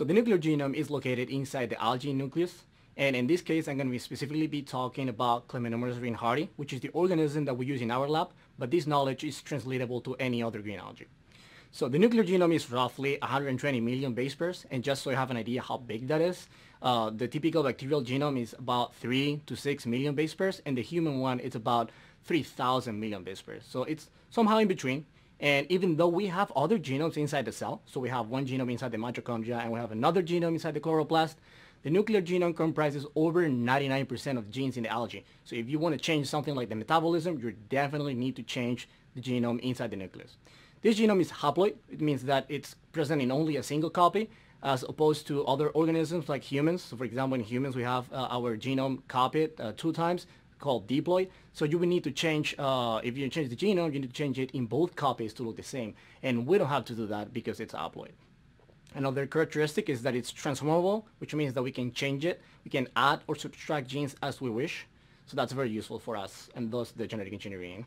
So the nuclear genome is located inside the algae nucleus. And in this case, I'm going to be specifically be talking about Chlamydomonas ringhardi, which is the organism that we use in our lab, but this knowledge is translatable to any other green algae. So the nuclear genome is roughly 120 million base pairs, and just so you have an idea how big that is, uh, the typical bacterial genome is about 3 to 6 million base pairs, and the human one is about 3,000 million base pairs. So it's somehow in between. And even though we have other genomes inside the cell, so we have one genome inside the mitochondria and we have another genome inside the chloroplast, the nuclear genome comprises over 99% of genes in the algae. So if you want to change something like the metabolism, you definitely need to change the genome inside the nucleus. This genome is haploid. It means that it's present in only a single copy as opposed to other organisms like humans. So for example, in humans, we have uh, our genome copied uh, two times called diploid. So you will need to change, uh, if you change the genome, you need to change it in both copies to look the same. And we don't have to do that because it's haploid. Another characteristic is that it's transformable, which means that we can change it. We can add or subtract genes as we wish. So that's very useful for us and thus the genetic engineering.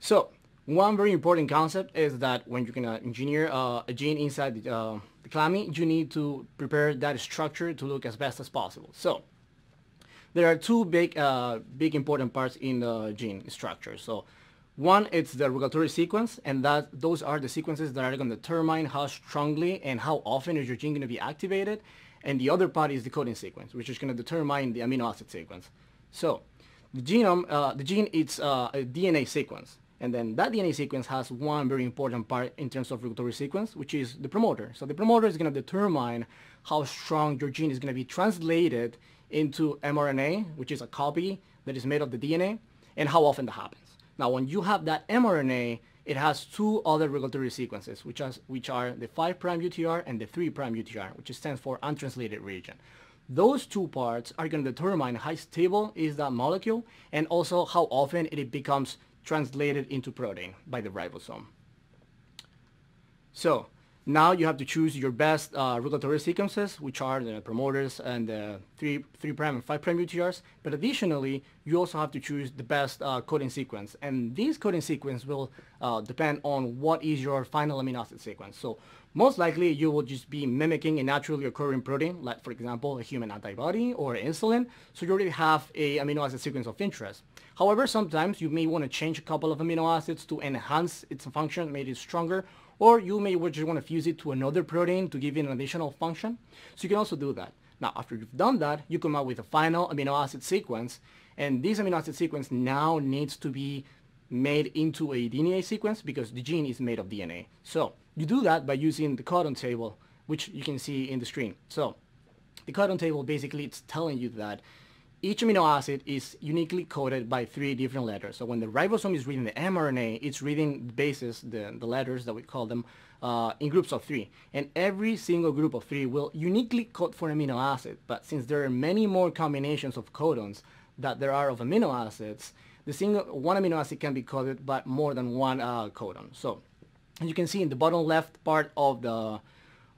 So one very important concept is that when you're going to engineer uh, a gene inside the, uh, the chlamyd, you need to prepare that structure to look as best as possible. So there are two big, uh, big important parts in the gene structure. So one, it's the regulatory sequence, and that those are the sequences that are going to determine how strongly and how often is your gene going to be activated. And the other part is the coding sequence, which is going to determine the amino acid sequence. So the genome, uh, the gene is uh, a DNA sequence. And then that DNA sequence has one very important part in terms of regulatory sequence, which is the promoter. So the promoter is going to determine how strong your gene is going to be translated into mRNA, which is a copy that is made of the DNA, and how often that happens. Now, when you have that mRNA, it has two other regulatory sequences, which, has, which are the 5' UTR and the 3' UTR, which stands for untranslated region. Those two parts are going to determine how stable is that molecule and also how often it becomes translated into protein by the ribosome. So now you have to choose your best uh, regulatory sequences, which are the promoters and the 3, 3' and 5' UTRs. But additionally, you also have to choose the best uh, coding sequence. And this coding sequence will uh, depend on what is your final amino acid sequence. So most likely you will just be mimicking a naturally occurring protein, like for example, a human antibody or insulin. So you already have a amino acid sequence of interest. However, sometimes you may want to change a couple of amino acids to enhance its function, make it stronger, or you may just want to fuse it to another protein to give it an additional function. So you can also do that. Now, after you've done that, you come out with a final amino acid sequence, and this amino acid sequence now needs to be made into a DNA sequence because the gene is made of DNA. So you do that by using the codon table, which you can see in the screen. So the codon table basically it's telling you that each amino acid is uniquely coded by three different letters. So when the ribosome is reading the mRNA, it's reading the bases, the, the letters that we call them, uh, in groups of three. And every single group of three will uniquely code for an amino acid. But since there are many more combinations of codons that there are of amino acids, the single one amino acid can be coded by more than one uh, codon. So as you can see in the bottom left part of the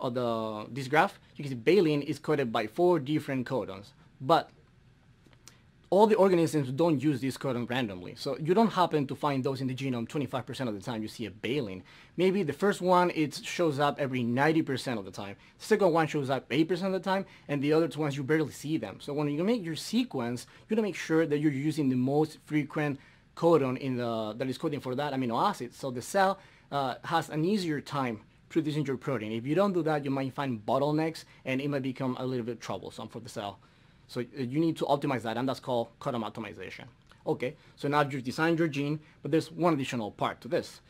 of the this graph, you can see valine is coded by four different codons. But all the organisms don't use this codon randomly. So you don't happen to find those in the genome 25% of the time you see a valine. Maybe the first one, it shows up every 90% of the time. The second one shows up 8% of the time, and the other two ones you barely see them. So when you make your sequence, you want to make sure that you're using the most frequent codon in the, that is coding for that amino acid. So the cell uh, has an easier time producing your protein. If you don't do that, you might find bottlenecks, and it might become a little bit troublesome for the cell. So uh, you need to optimize that, and that's called codon optimization. Okay, so now you've designed your gene, but there's one additional part to this.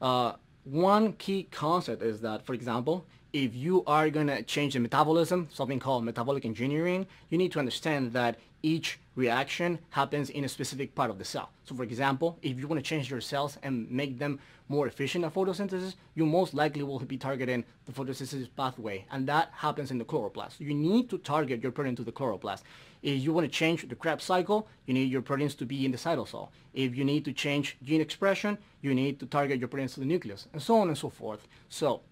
Uh, one key concept is that, for example, if you are going to change the metabolism, something called metabolic engineering, you need to understand that each reaction happens in a specific part of the cell. So for example, if you want to change your cells and make them more efficient at photosynthesis, you most likely will be targeting the photosynthesis pathway, and that happens in the chloroplast. You need to target your protein to the chloroplast. If you want to change the Krebs cycle, you need your proteins to be in the cytosol. If you need to change gene expression, you need to target your proteins to the nucleus, and so on and so forth. So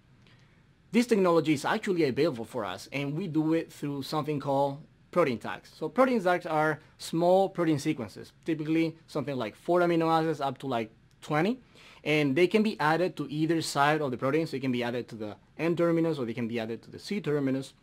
this technology is actually available for us, and we do it through something called protein tags. So protein tags are small protein sequences, typically something like 4 amino acids up to like 20. and they can be added to either side of the protein. So they can be added to the N terminus or they can be added to the C terminus.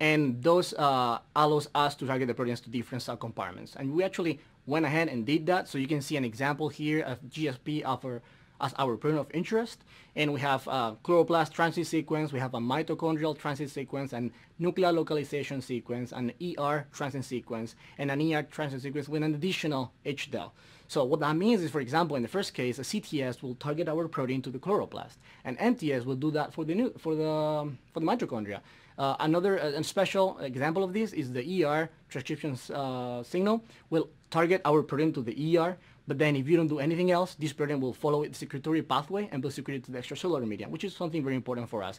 And those uh, allows us to target the proteins to different cell compartments. And we actually went ahead and did that. So you can see an example here of GSP offer as our protein of interest. And we have a chloroplast transit sequence, we have a mitochondrial transit sequence, and nuclear localization sequence, an ER transit sequence, and an ER transit sequence with an additional HDEL. So what that means is, for example, in the first case, a CTS will target our protein to the chloroplast, and MTS will do that for the for the for the mitochondria. Uh, another uh, special example of this is the ER transcription uh, signal will target our protein to the ER, but then if you don't do anything else, this protein will follow its secretory pathway and will secrete to the extracellular medium, which is something very important for us.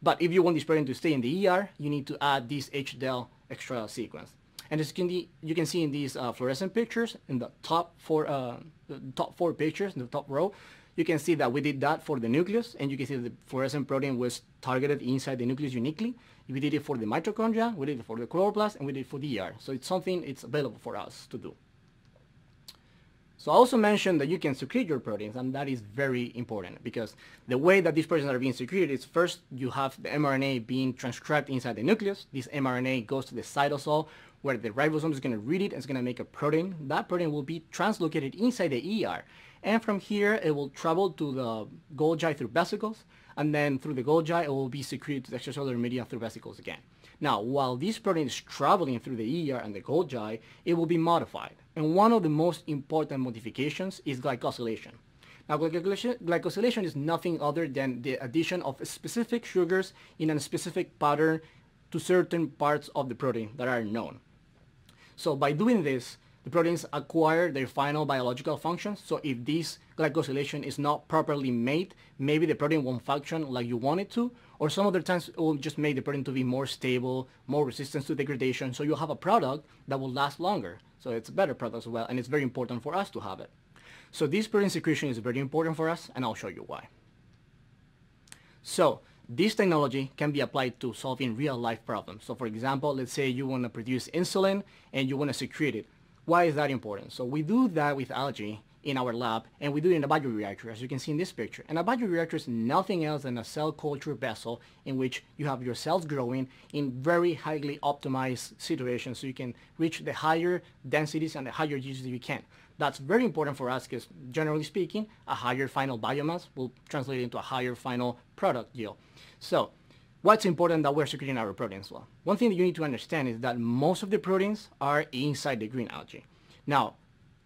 But if you want this protein to stay in the ER, you need to add this HDEL extra sequence. And as you can, you can see in these uh, fluorescent pictures, in the top four, uh, the top four pictures, in the top row, you can see that we did that for the nucleus, and you can see the fluorescent protein was targeted inside the nucleus uniquely. We did it for the mitochondria, we did it for the chloroplast, and we did it for the ER. So it's something it's available for us to do. So I also mentioned that you can secrete your proteins, and that is very important because the way that these proteins are being secreted is first you have the mRNA being transcribed inside the nucleus. This mRNA goes to the cytosol where the ribosome is going to read it and it's going to make a protein. That protein will be translocated inside the ER. And from here, it will travel to the Golgi through vesicles. And then through the Golgi, it will be secreted to the extracellular media through vesicles again. Now, while this protein is traveling through the ER and the Golgi, it will be modified. And one of the most important modifications is glycosylation. Now, glycosylation is nothing other than the addition of specific sugars in a specific pattern to certain parts of the protein that are known. So by doing this, the proteins acquire their final biological functions. So if this glycosylation is not properly made, maybe the protein won't function like you want it to, or some other times it will just make the protein to be more stable, more resistant to degradation. So you'll have a product that will last longer. So it's a better product as well, and it's very important for us to have it. So this protein secretion is very important for us, and I'll show you why. So this technology can be applied to solving real life problems. So for example, let's say you want to produce insulin and you want to secrete it. Why is that important? So we do that with algae in our lab and we do it in a bioreactor as you can see in this picture. And a bioreactor is nothing else than a cell culture vessel in which you have your cells growing in very highly optimized situations so you can reach the higher densities and the higher yields that you can. That's very important for us because generally speaking, a higher final biomass will translate into a higher final product yield. So what's important that we're secreting our proteins? Well, one thing that you need to understand is that most of the proteins are inside the green algae. Now,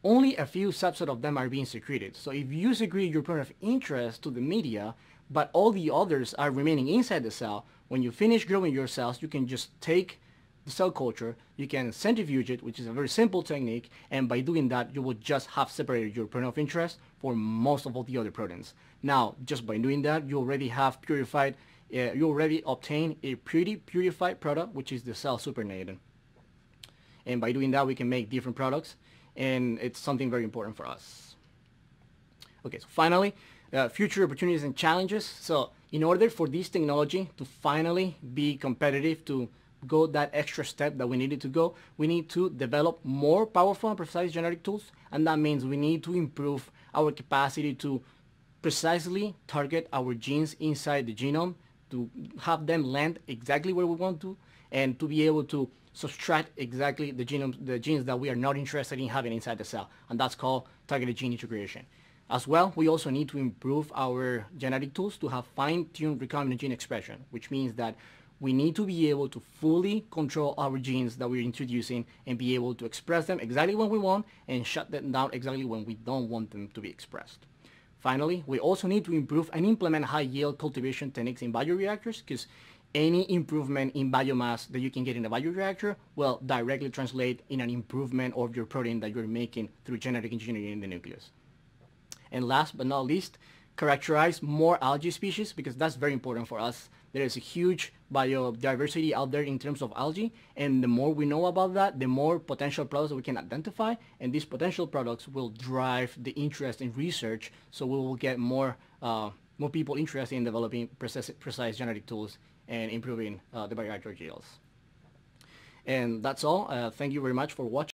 only a few subset of them are being secreted. So if you secrete your protein of interest to the media, but all the others are remaining inside the cell, when you finish growing your cells, you can just take the cell culture, you can centrifuge it, which is a very simple technique, and by doing that, you will just have separated your protein of interest for most of all the other proteins. Now, just by doing that, you already have purified uh, you already obtain a pretty purified product, which is the cell supernatant. And by doing that, we can make different products, and it's something very important for us. Okay, so finally, uh, future opportunities and challenges. So in order for this technology to finally be competitive, to go that extra step that we needed to go, we need to develop more powerful and precise genetic tools, and that means we need to improve our capacity to precisely target our genes inside the genome to have them land exactly where we want to and to be able to subtract exactly the the genes that we are not interested in having inside the cell. And that's called targeted gene integration. As well, we also need to improve our genetic tools to have fine-tuned recombinant gene expression, which means that we need to be able to fully control our genes that we're introducing and be able to express them exactly when we want and shut them down exactly when we don't want them to be expressed. Finally, we also need to improve and implement high-yield cultivation techniques in bioreactors because any improvement in biomass that you can get in a bioreactor will directly translate in an improvement of your protein that you're making through genetic engineering in the nucleus. And last but not least, characterize more algae species because that's very important for us. There is a huge biodiversity out there in terms of algae and the more we know about that, the more potential products we can identify and these potential products will drive the interest in research so we will get more, uh, more people interested in developing precise, precise genetic tools and improving uh, the bioreactor yields. And that's all. Uh, thank you very much for watching.